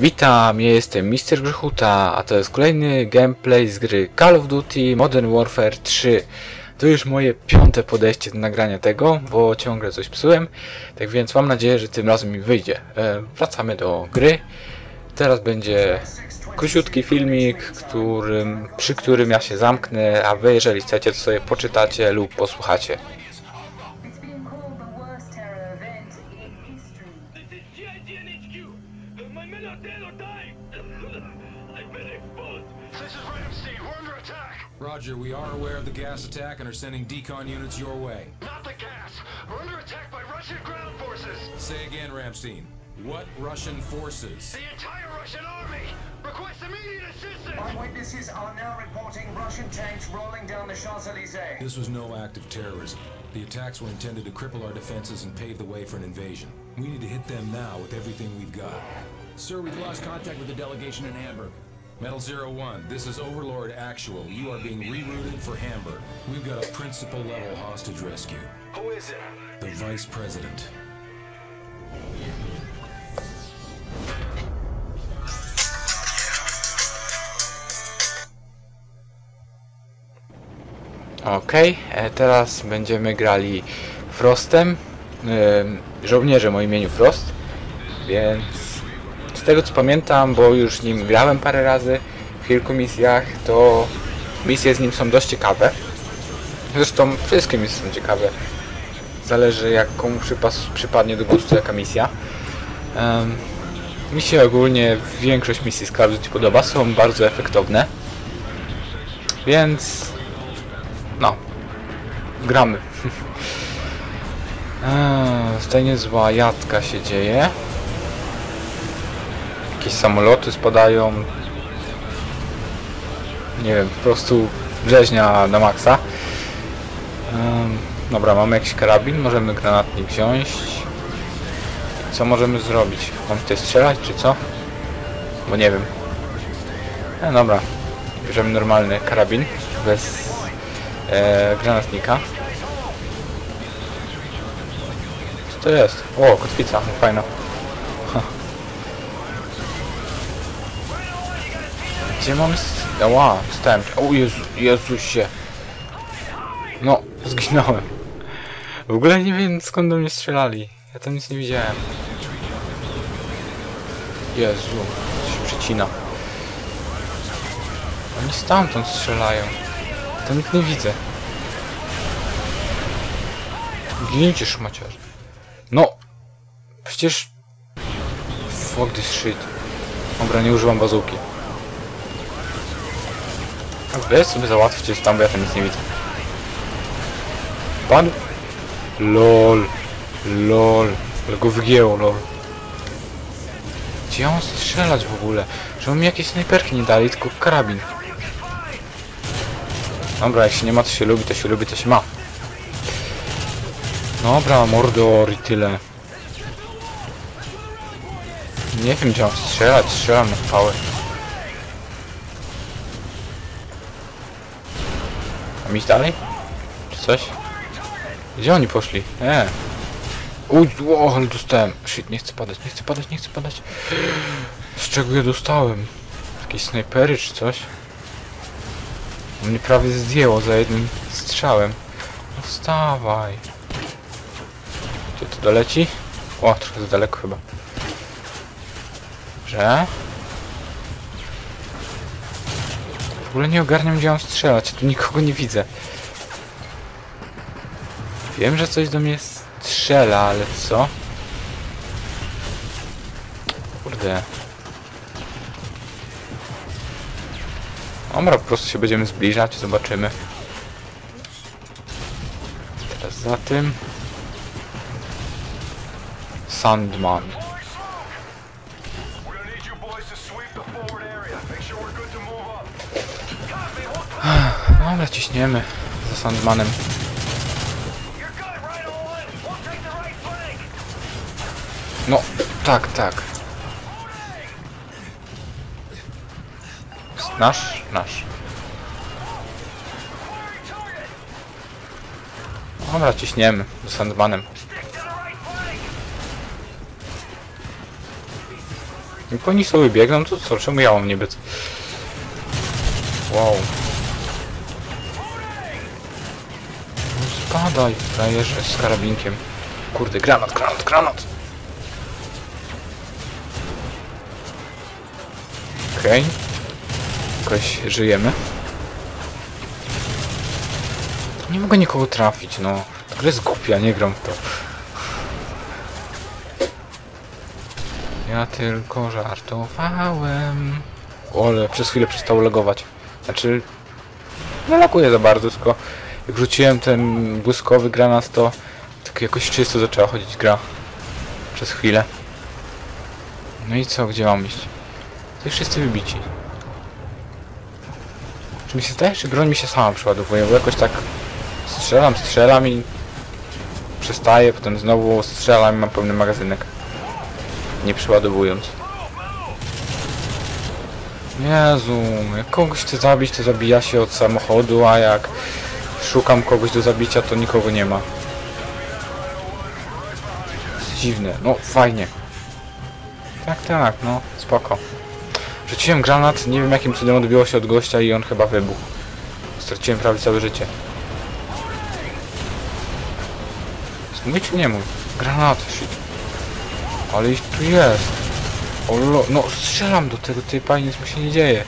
Witam, ja jestem Mister Grzechuta, a to jest kolejny gameplay z gry Call of Duty Modern Warfare 3. To już moje piąte podejście do nagrania tego, bo ciągle coś psułem, tak więc mam nadzieję, że tym razem mi wyjdzie. E, wracamy do gry. Teraz będzie króciutki filmik, którym, przy którym ja się zamknę, a wy jeżeli chcecie to sobie poczytacie lub posłuchacie. Gas attack and are sending decon units your way. Not the gas. We're under attack by Russian ground forces. Say again, Ramstein. What Russian forces? The entire Russian army. Request immediate assistance. Eyewitnesses are now reporting Russian tanks rolling down the Champs-Elysees. This was no act of terrorism. The attacks were intended to cripple our defenses and pave the way for an invasion. We need to hit them now with everything we've got. Sir, we've lost contact with the delegation in Hamburg. Metal Zero One, this is Overlord Actual. You are being rerouted for Hamburg. We've got a principal level hostage rescue. Who is it? The Vice President. Okej, e, teraz będziemy grali Frostem, ym, żołnierzem o imieniu Frost, więc z tego co pamiętam, bo już nim grałem parę razy w kilku misjach, to misje z nim są dość ciekawe. Zresztą wszystkie misje są ciekawe. Zależy jak komu przypas, przypadnie do gustu jaka misja. Um, mi się ogólnie większość misji z Call podoba, są bardzo efektowne. Więc no. Gramy. Eee, Tutaj niezła jadka się dzieje. Jakieś samoloty spadają. Nie wiem, po prostu rzeźnia na maksa. Dobra, mamy jakiś karabin, możemy granatnik wziąć. Co możemy zrobić? Mam tutaj strzelać, czy co? Bo nie wiem. E, dobra, bierzemy normalny karabin, bez e, granatnika. Co to jest? O, kotwica, fajna. Gdzie mam... Ała, stałem. O Jezu, Jezusie. No, zginąłem. W ogóle nie wiem skąd do mnie strzelali. Ja tam nic nie widziałem. Jezu, coś się przecina. Oni stamtąd strzelają. To nic nie widzę. Gincie szmaciarz. No! Przecież... Fuck this shit. Dobra, nie używam bazuki. Weź sobie załatwcie tam, bo ja tam nic nie widzę. Pan... LOL. LOL. Ale go wygięło, lol. Gdzie on strzelać w ogóle? Żeby mi jakieś snajperki nie dali, tylko karabin. Dobra, jak się nie ma, to się lubi, to się lubi, to się ma. Dobra, mordor i tyle. Nie wiem, gdzie mam strzelać, strzelam na pałę. A iść dalej? Czy coś? Gdzie oni poszli? E. Uj, o, ale dostałem. Shit, nie chcę padać, nie chcę padać, nie chcę padać. Z czego ja dostałem? Jakieś snajpery czy coś? Mnie prawie zdjęło za jednym strzałem. No wstawaj. Gdzie to doleci? O, trochę za daleko chyba. Dobrze. W ogóle nie ogarniam gdzie mam strzelać, tu nikogo nie widzę. Wiem, że coś do mnie strzela, ale co? Kurde. Dobra, po prostu się będziemy zbliżać, zobaczymy. Teraz za tym. Sandman. Up. Dobra, ciśniemy za Sandmanem. No, tak, tak. Nasz? Nasz. Dobra, ciśniemy za Sandmanem. Jak oni sobie biegną, to co? Czemu ja mam nie być? Wow. No Spadaj, frajerze, z karabinkiem. Kurde, granat, granat, granat! Okej. Jakoś żyjemy. Nie mogę nikogo trafić, no. Ta gra jest głupia, nie gram w to. Ja tylko żartowałem. O, ale przez chwilę przestało legować. Znaczy, nie laguje za bardzo, tylko jak rzuciłem ten błyskowy granat, to tak jakoś czysto zaczęła chodzić gra. Przez chwilę. No i co, gdzie mam iść? To wszyscy wybici. Czy mi się zdaje, czy broń mi się sama przeładowuje, bo jakoś tak strzelam, strzelam i przestaję, potem znowu strzelam i mam pełny magazynek. Nie przeładowując. Jezu, jak kogoś chcę zabić, to zabija się od samochodu, a jak szukam kogoś do zabicia, to nikogo nie ma. Dziwne. No, fajnie. Tak, tak, no, spoko. Rzuciłem granat, nie wiem jakim cudem odbiło się od gościa i on chyba wybuchł. Straciłem prawie całe życie. Mój czy nie mój? Granat, shit. Ale ich tu jest. O lo, no strzelam do tego typa i nic mu się nie dzieje.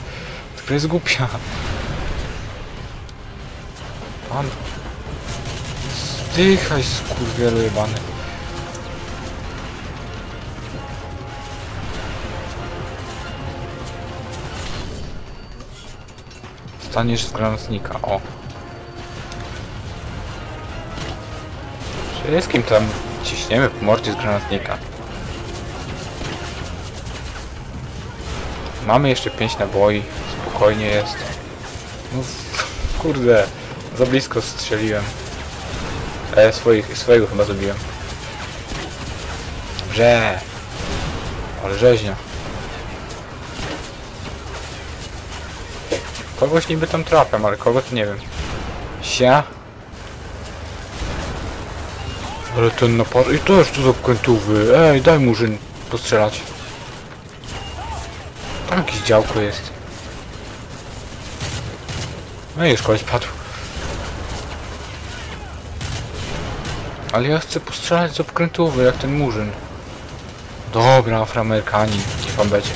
To jest głupia. Pan. Zdychaj skurwielu jebany. Staniesz z granatnika, o. Wszystkim tam ciśniemy po mordzie z granatnika. Mamy jeszcze 5 naboi, spokojnie jest. No, kurde, za blisko strzeliłem. E, swoich, swojego chyba zabiłem. Dobrze. Ale rzeźnia. Kogoś niby tam trafiam, ale kogo to nie wiem. Sia. Ale ten napad... I też tu zakrętówy. Ej, daj murzyn postrzelać. Jakieś działko jest. No i już koleś padł. Ale ja chcę postrzelać z obkrętówy, jak ten murzyn. Dobra, afroamerykanin. Niech pan będzie.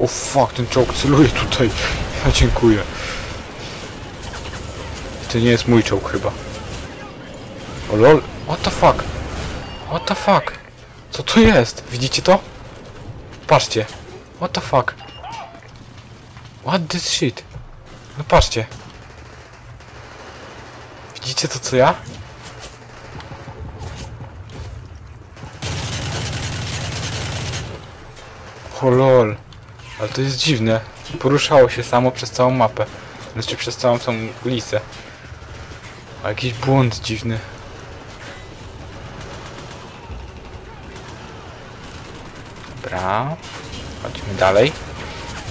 O fuck, ten czołg celuje tutaj. Ja dziękuję. To nie jest mój czołg chyba. O lol, what the fuck? What the fuck? Co to jest? Widzicie to? Patrzcie. What the fuck? What this shit? No patrzcie. Widzicie to co ja? O lol. Ale to jest dziwne. Poruszało się samo przez całą mapę. Znaczy przez całą tą ulicę. A jakiś błąd dziwny. Dobra. Chodźmy dalej.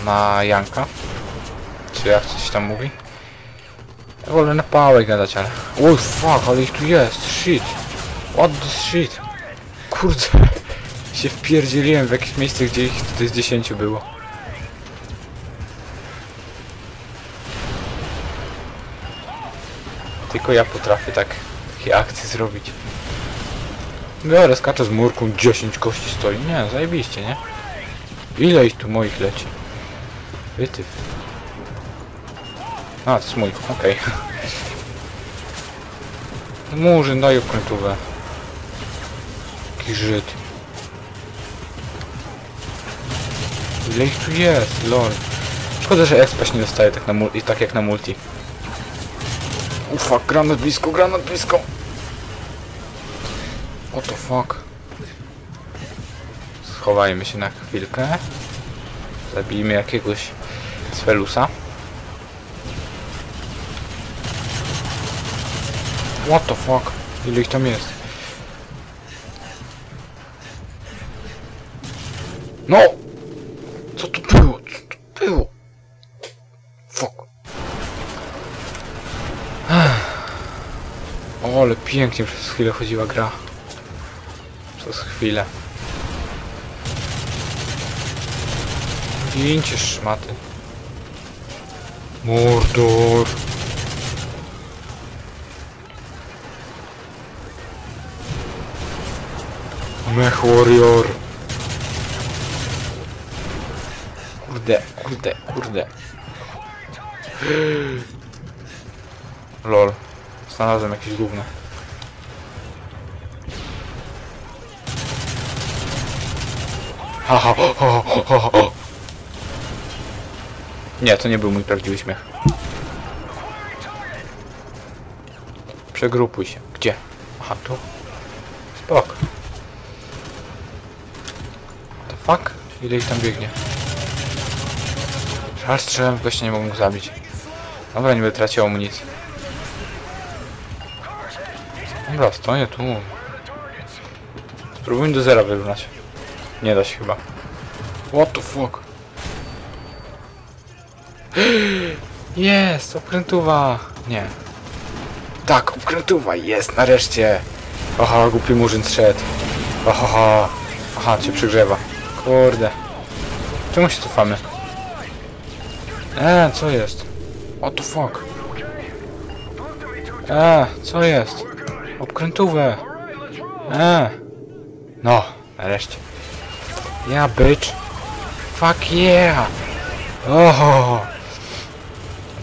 Na Janka. Czy jak coś tam mówi? Ja wolę na pałę gadać, ale... Oj fuck, ale ich tu jest. Shit. What the shit? Kurde. Się wpierdzieliłem w jakieś miejsce, gdzie ich tutaj z 10 było. Tylko ja potrafię tak takie akcje zrobić. Biorę, skaczę z murką, 10 kości stoi. Nie, zajebiście, nie? Ile ich tu moich leci? Wytyw. A, to jest mój, okej. Okay. Murzyn, daj okrętówę. Jaki Żyd. Ile ich tu jest, lol. Szkoda, że expa nie dostaje tak, na i tak jak na multi. Ufa, granat blisko, granat blisko. What the fuck? Schowajmy się na chwilkę. Zabijmy jakiegoś Svelusa. What the fuck? Ile ich tam jest? No! Co to było? Co to było? Fuck. O, ale pięknie przez chwilę chodziła gra. To z chwilę. Gincie szmaty. Mordor. Mech Warrior. Kurde, kurde, kurde. Lol. Znalazłem jakieś gówno. Nie, to nie był mój prawdziwy śmiech. Przegrupuj się. Gdzie? Aha, tu. Spok. The fuck? Ile ich tam biegnie? Żal strzelałem w nie mogę go zabić. Dobra, nie będę tracił amunicji. Dobra, stoję tu. Spróbujmy do zera wyrównać. Nie da się chyba. What the fuck? Jest, okrętuwa. Nie. Tak, okrętuwa, jest, nareszcie. Aha, głupi murzyn zszedł. Aha, aha, cię przygrzewa. Kurde. Czemu się cofamy? E, co jest? What the fuck? E, co jest? Obkrętówę. E. No, nareszcie. Ja, bitch. Fuck yeah. Oho.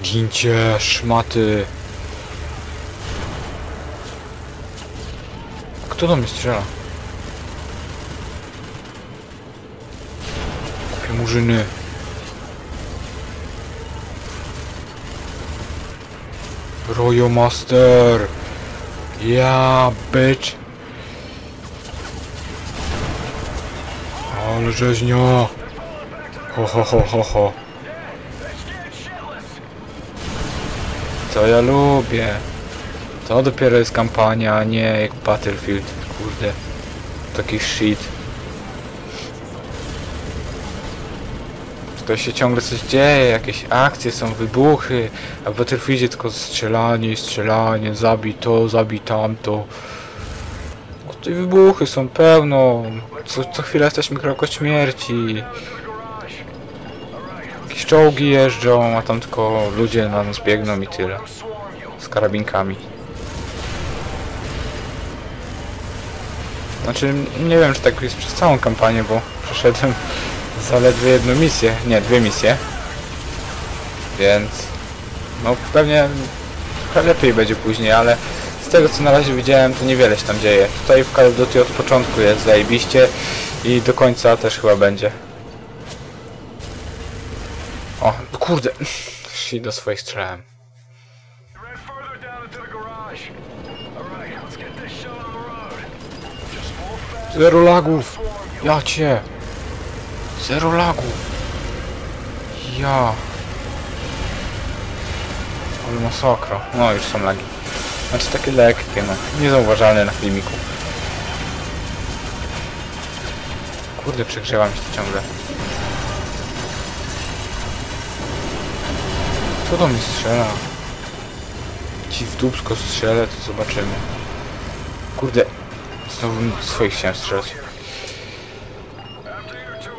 Gincie, szmaty. Kto do mnie strzela? Kupię murzyny. Royo Master. Ja, bitch. Ale. Ho, ho, ho, ho, ho. To ja lubię. To dopiero jest kampania, a nie jak Battlefield. Kurde. Taki shit. To się ciągle coś dzieje, jakieś akcje są, wybuchy, a w Battlefieldzie tylko strzelanie, strzelanie, zabij to, zabij tamto. Te wybuchy są pełno, co, co chwilę jesteśmy krok śmierci. Jakieś czołgi jeżdżą, a tam tylko ludzie na nas biegną i tyle. Z karabinkami. Znaczy, nie wiem czy tak jest przez całą kampanię, bo przeszedłem zaledwie jedną misję, nie, dwie misje. Więc, no pewnie lepiej będzie później, ale z tego co na razie widziałem, to niewiele się tam dzieje. Tutaj w Call of Duty od początku jest zajebiście i do końca też chyba będzie. O, kurde, szli do swoich strzelałem. Zero lagów! Ja cię! Zero lagów! Ja! Ale masakra. No już są lagi. Znaczy takie lekkie, no. Niezauważalne na filmiku. Kurde, przegrzewam się ciągle. Kto do mnie strzela? Ci w dupsko strzelę, to zobaczymy. Kurde, znowu swoich chciałem strzelać. After you,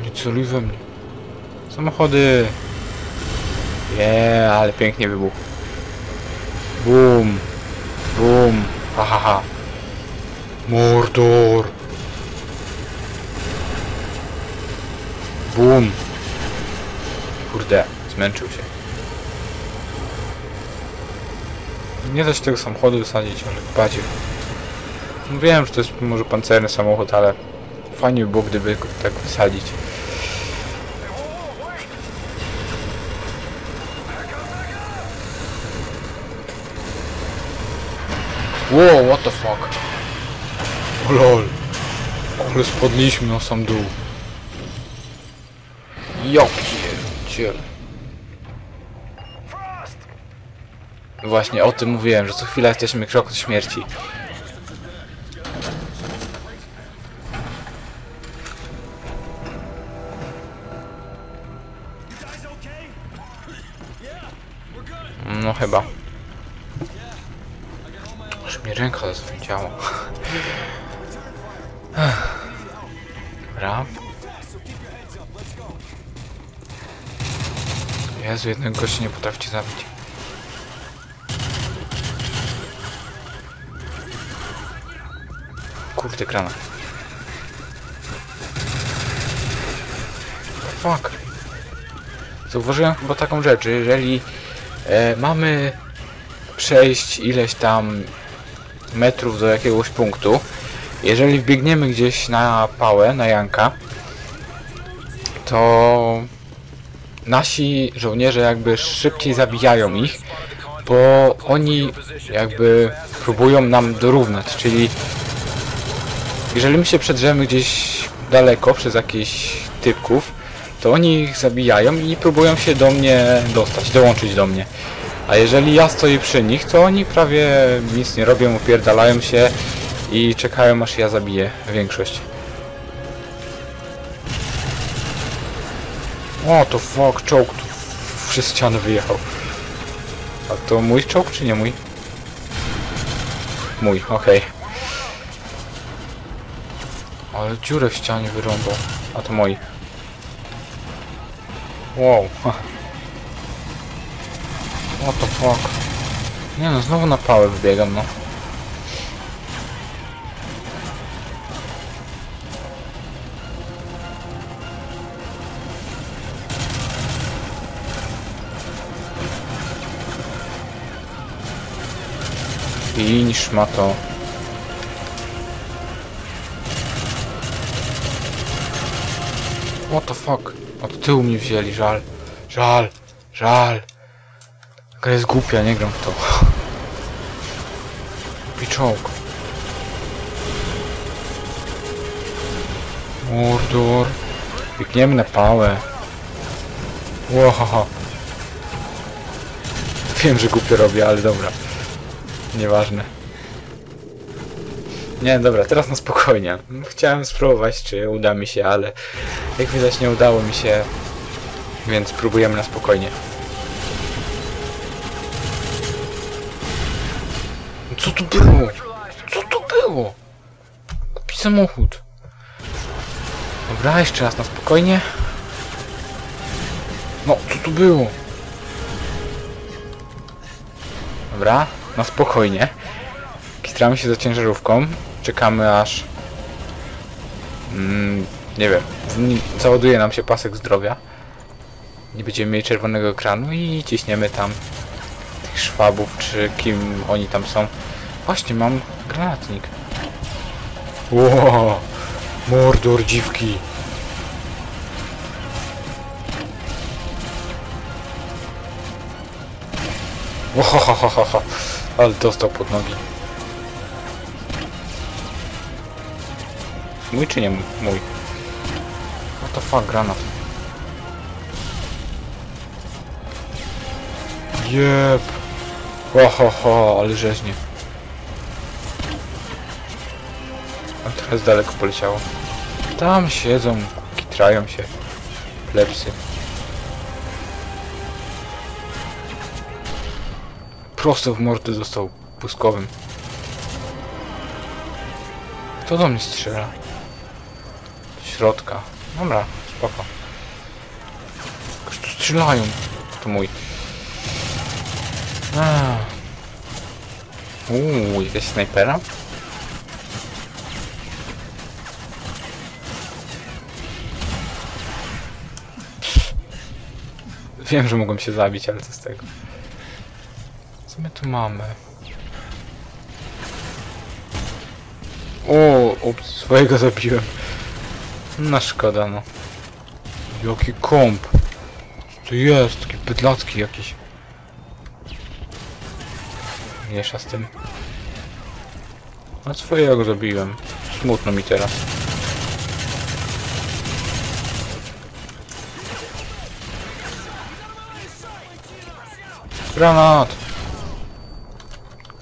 2-1. Nie celuj we mnie. Samochody! Yeah, ale pięknie wybuchł. Boom! Boom! Ha ha ha! Mordor! Boom! Kurde, zmęczył się. Nie da się tego samochodu wysadzić, ale badzie. No wiem, że to jest może pancerny samochód, ale fajnie by było, gdyby go tak wysadzić. Wow, what the fuck? O lol. Ale spadliśmy na sam dół. Ja pierdziel. Właśnie o tym mówiłem, że co chwila jesteśmy krok od śmierci. Jezu, jednego gościa nie potraficie zabić. Kurde, grana. Fuck. Zauważyłem chyba taką rzecz, że jeżeli e, mamy przejść ileś tam metrów do jakiegoś punktu, jeżeli wbiegniemy gdzieś na pałę, na Janka, to nasi żołnierze jakby szybciej zabijają ich, bo oni jakby próbują nam dorównać, czyli jeżeli my się przedrzemy gdzieś daleko przez jakichś typków, to oni ich zabijają i próbują się do mnie dostać, dołączyć do mnie. A jeżeli ja stoję przy nich, to oni prawie nic nie robią, upierdalają się i czekają aż ja zabiję większość. O, to fuck, czołg tu przez ścianę wyjechał. A to mój czołg czy nie mój? Mój, okej. Ale dziurę w ścianie wyrąbał. A to moi. Wow. ha. What the fuck? Nie no, znowu na pałę wybiegam, no. I szmato. What the fuck? Od tyłu mnie wzięli, żal. Żal. Żal. Gra jest głupia, nie gram w to. Głupi czołg. Mordor. Biegniemy na pałę. Łohaha. Wiem, że głupio robię, ale dobra. Nieważne. Nie, dobra, teraz na spokojnie. Chciałem spróbować, czy uda mi się, ale jak widać nie udało mi się, więc próbujemy na spokojnie. Co tu było? Co tu było? Kupi samochód. Dobra, jeszcze raz na spokojnie. No, co tu było? Dobra, na spokojnie. Kitramy się za ciężarówką. Czekamy aż... Mm, nie wiem. Załaduje nam się pasek zdrowia. Nie będziemy mieli czerwonego ekranu i ciśniemy tam tych szwabów, czy kim oni tam są. Właśnie, mam granatnik. Ło, Mordor dziwki. Łohohohoho. Ale dostał pod nogi. Mój czy nie mój? Mój. What the fuck, granat. Jep. Ohoho, ale rzeźnie. A teraz daleko poleciało. Tam siedzą, kitrają się. Plepsy. Prosto w mordę został puskowym. Kto do mnie strzela? Środka. Dobra, spoko. Jakoś tu strzelają. To mój. Uuu, jakaś snajpera? Wiem, że mogłem się zabić, ale co z tego? Co my tu mamy? O, ups, swojego zabiłem. No szkoda, no. Jaki komp. Co to jest? Taki bydlacki jakiś. Miesza z tym. A swojego zabiłem. Smutno mi teraz. Granat!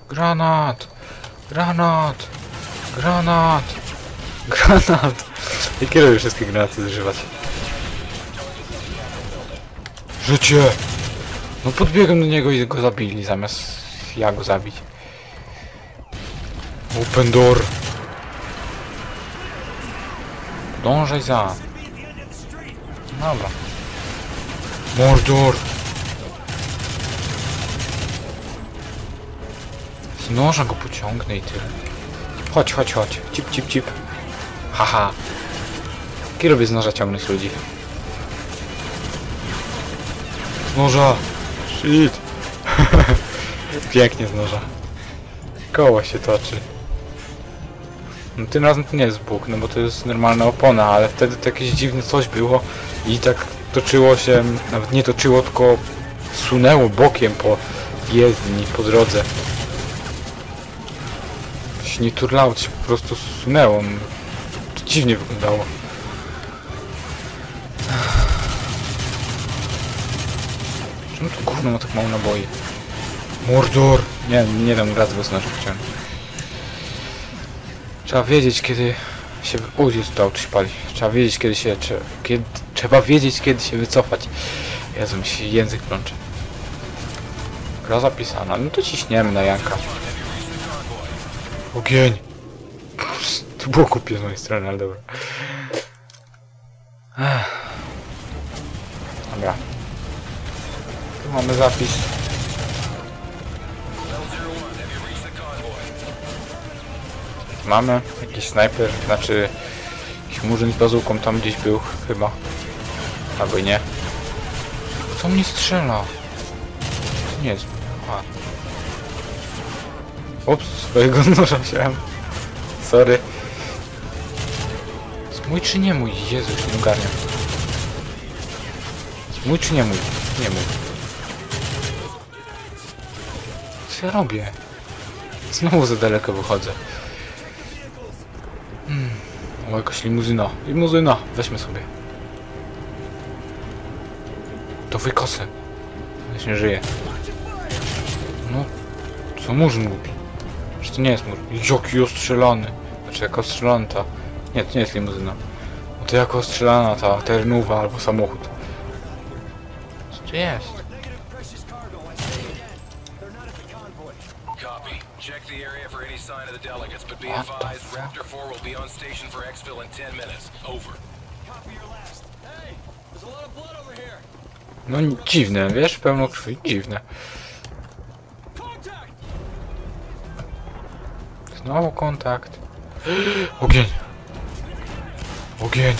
Granat! Granat! Granat! Granat! Jakie robię wszystkie granaty zużywać? Życie! No podbiegłem do niego i go zabili zamiast ja go zabić. Open door. Dążaj za. Dobra. Mordor. Z noża go pociągnę i tyle. Chodź, chodź, chodź. Cip, cip, cip. Haha. Jaki lubię z noża ciągnąć ludzi. Z noża. Shit. Pięknie z noża. Koło się toczy. No tym razem to nie jest Bóg, no bo to jest normalna opona, ale wtedy to jakieś dziwne coś było i tak toczyło się, nawet nie toczyło, tylko sunęło bokiem po jezdni, po drodze. Turlało, to się po prostu sunęło. no. To dziwnie wyglądało. Czemu to gówno ma tak mało naboi? Mordor! Nie, nie dam grać bez naszych wciągnąć. Trzeba wiedzieć kiedy się... O Jezu, to auto się pali. Trzeba wiedzieć kiedy się... Kiedy... Trzeba wiedzieć kiedy się wycofać. Jezu, mi się język plącze. Gra zapisana. No to ciśniemy na Janka. Ogień! To było głupie z mojej strony, ale dobra. Dobra. Tu mamy zapis. Mamy jakiś snajper, znaczy jakiś murzyn z bazuką tam gdzieś był chyba. Albo nie. Kto mnie strzela? Nie jest. Ups, swojego noża wziąłem. Sorry. Jest mój czy nie mój? Jezu, już nie ogarniam. Jest mój czy nie mój? Nie mój. Co ja robię? Znowu za daleko wychodzę. Hmm. O, jakaś limuzyna. Limuzyna. Weźmy sobie. To wykosę. Już nie żyje. No, co murzyn głupi? To nie jest murzyn. Jaki ostrzelany. Znaczy, jako ostrzelany ta... Nie, to nie jest limuzyna. No to jako ostrzelana ta ternuwa albo samochód. Co to jest? Check the area for any sign of the delegates, but be advised? Raptor 4 will be on station for exfil in 10 minutes. Over. No dziwne, wiesz? Pełno krwi. Dziwne. Znowu kontakt. Ogień. Ogień.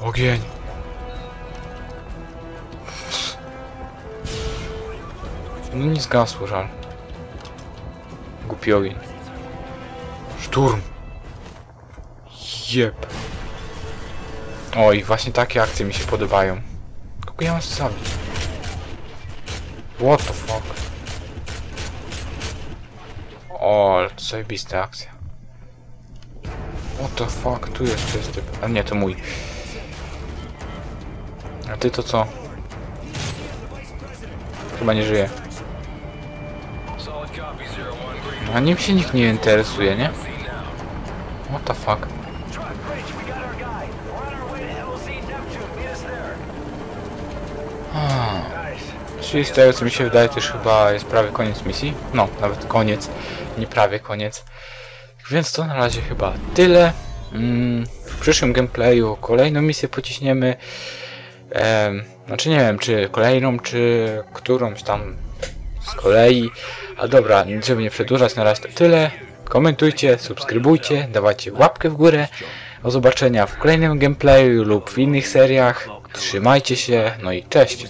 Ogień. No nie zgasło, żal. Głupi ogień. Szturm. Jep. Oj, właśnie takie akcje mi się podobają. Kogo ja mam zabić? What the fuck? O, ale to zajebista akcja. What the fuck? Tu tu jest typ. A nie, to mój. A ty to co? Chyba nie żyje. Solid copy, 01 green. A nim się nikt nie interesuje, nie? What the fuck? Ah. Czyli z tego co mi się wydaje, już chyba jest prawie koniec misji. No, nawet koniec, nie prawie koniec. Więc to na razie chyba tyle. Mm, w przyszłym gameplayu kolejną misję pociśniemy. Em, znaczy nie wiem, czy kolejną, czy którąś tam z kolei. A dobra, żeby nie przedłużać, na razie to tyle. Komentujcie, subskrybujcie, dawajcie łapkę w górę. Do zobaczenia w kolejnym gameplayu lub w innych seriach. Trzymajcie się, no i cześć.